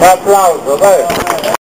Aplauso, vai.